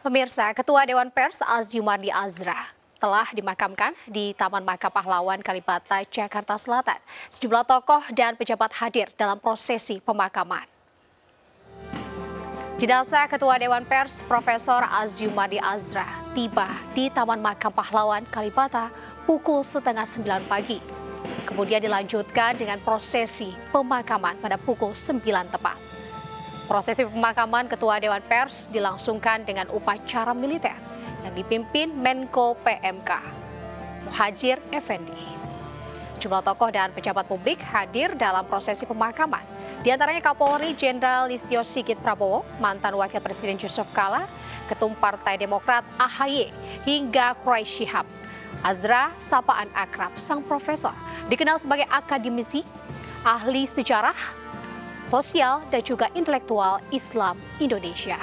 Pemirsa, Ketua Dewan Pers Azjumardi Azra telah dimakamkan di Taman Makam Pahlawan Kalibata, Jakarta Selatan. Sejumlah tokoh dan pejabat hadir dalam prosesi pemakaman. Jenazah Ketua Dewan Pers Profesor Azjumardi Azra tiba di Taman Makam Pahlawan Kalibata pukul setengah sembilan pagi. Kemudian dilanjutkan dengan prosesi pemakaman pada pukul sembilan tepat. Prosesi pemakaman Ketua Dewan Pers dilangsungkan dengan upacara militer yang dipimpin Menko PMK, Muhajir Effendi. Jumlah tokoh dan pejabat publik hadir dalam prosesi pemakaman. Di antaranya Kapolri Jenderal Listio Sigit Prabowo, mantan Wakil Presiden Yusuf Kala, Ketum Partai Demokrat AHY, hingga Quraisy Shihab. Azra, sapaan akrab sang profesor, dikenal sebagai akademisi, ahli sejarah, sosial, dan juga intelektual Islam Indonesia.